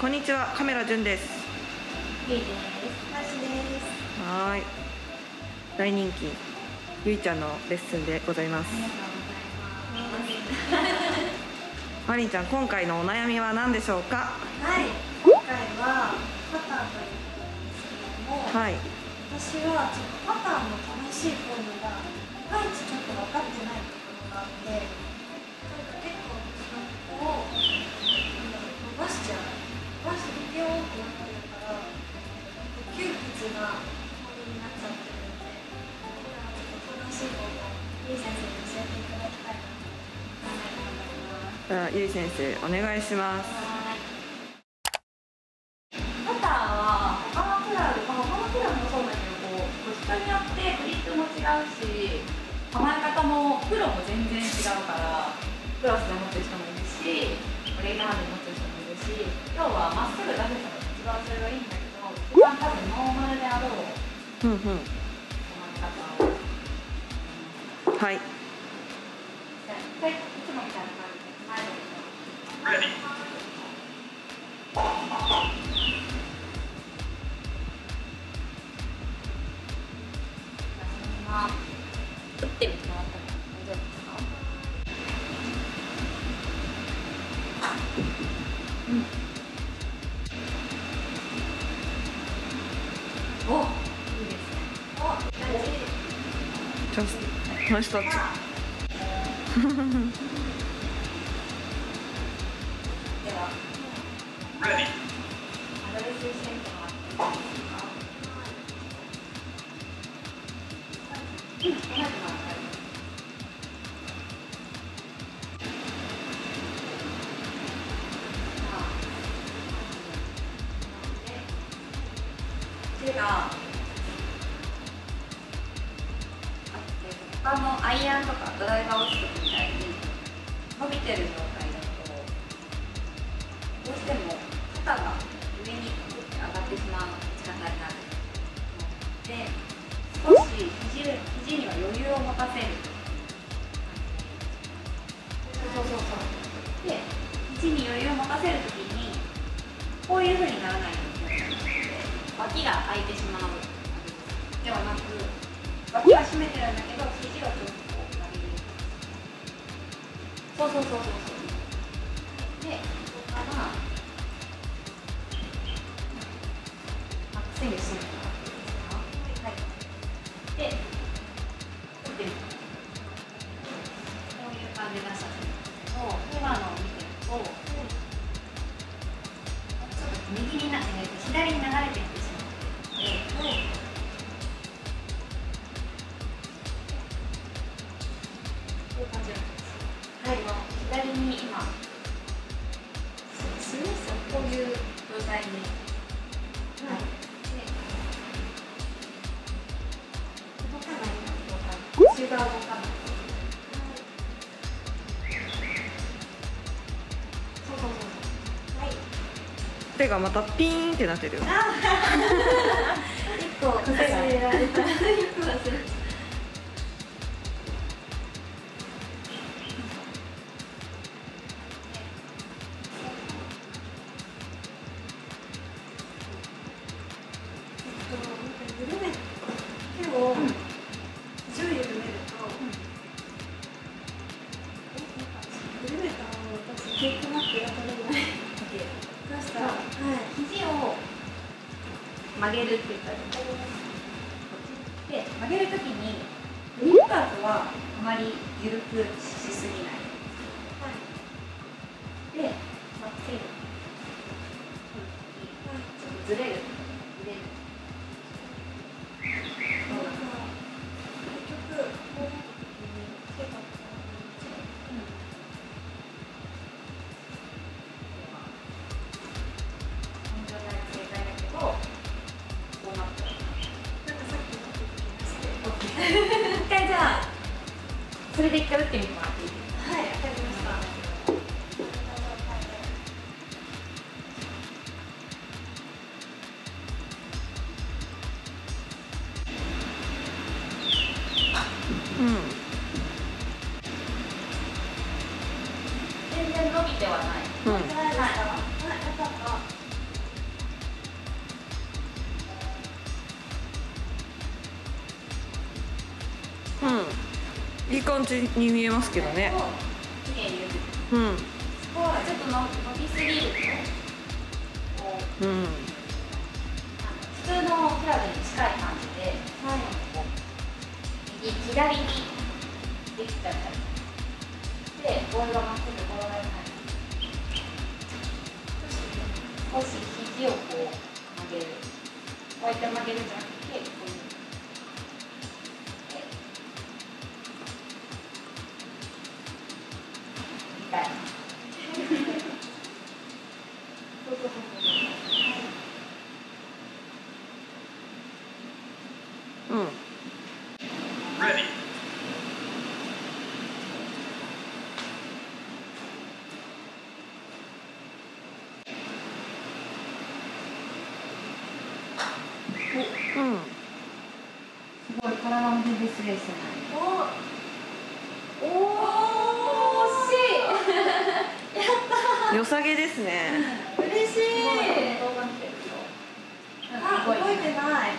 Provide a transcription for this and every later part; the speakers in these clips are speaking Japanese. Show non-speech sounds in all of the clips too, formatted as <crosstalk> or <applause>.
こんにちはカメラじゅんですゆいです。マシです。はーい大人気ゆいちゃんのレッスンでございますありがとうございます。マリンちゃん今回のお悩みは何でしょうか？はい。今回はパターンというですけれども、はい私はちょっとパターンの正しいフォームがいまいちちょっと分かってないところがあって、ゆい先生お願いします。パターは他のクラブ、他のクラブもそうだけどこう人によってグリップも違うし構え方もプロも全然違うからクラスで持ってる人もいるしレイダーで持ってる人もいるし要はまっすぐ出せたら一番それがいいんだけど一番多分ノーマルであろうふんふん構え方をはいじゃあ一回いつもみたいな感じで前で Ready 打ってみてもらっても大丈夫ですかうんおいいですねお、大事。ジャ <laughs> 他のアイアンとかドライバーを打つ時みたいに伸びてる状態。地に余裕を持たせる時にこういうふうにならないように気をつけて脇が開いてしまう。ではなく脇は締めてるんだけど肘がちょっとこう伸びる。そうそうそうそうそう。左に流れていってしまういう感じなんですはい左に今すすみますこういう状態に手がまたピーンってなってる <laughs> 一個忘れられた。一個忘れた。緩め手を10緩めると、緩めたを私ケーキマックが取れない。<laughs> ました、はい。肘を曲げるって言ったらで曲げるときにグリッパーとはあまり緩くしすぎないそれで一回打ってみてもらっていいです。いい感じに見えますけどね。うん。ちょっと伸びすぎるとうん。普通のクラブに近い感じで、こう右左にできちゃったりでボールがまっすぐ転がらない少し肘をこう曲げるこうやって曲げるん。じゃなくてうん.うん。すごい体も全然スレーしてないおお惜し良さげですねい嬉しいあ覚えてない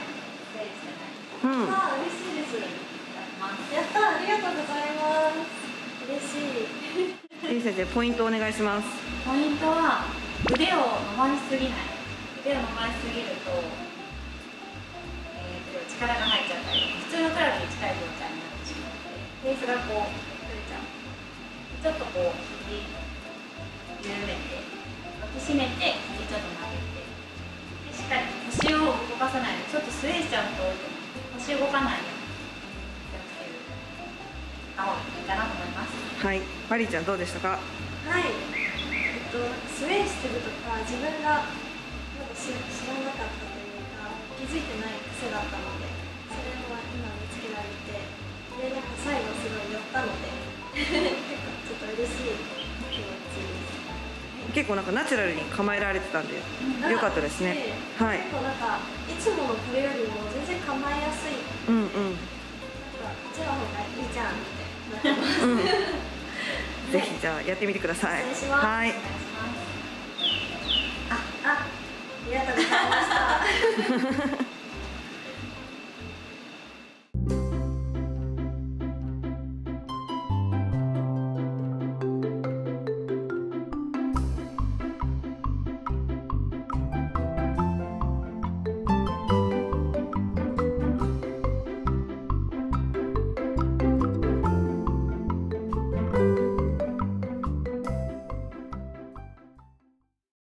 うん。あ嬉しいです。やったありがとうございます嬉しいいい先生ポイントお願いします。ポイントは腕を伸ばしすぎない腕を伸ばしすぎると,、えーと力が入っちゃったり普通のクラブに近い状態になってしまってフェースがこう取れちゃう。ちょっとこう肘緩めて脇締めて肘ちょっと動かさないでちょっとスウェーしちゃうと腰動かないように気をつけるあいいかなと思います。はい。マリーちゃんどうでしたか？はい。えっとスウェーしてるとか自分がまだ知知らなかったというか気づいてない癖だったのでそれは今見つけられてでなんか最後すごい寄ったので <laughs> ちょっと嬉しい気持ちです結構なんかナチュラルに構えられてたんであよかったですね。はい。結構なんかいつものこれよりも全然構えやすい。うんうん。こっちの方がいいじゃんってなってます。うん。<laughs> ぜひじゃあやってみてください。はい。ああありがとうございました <laughs>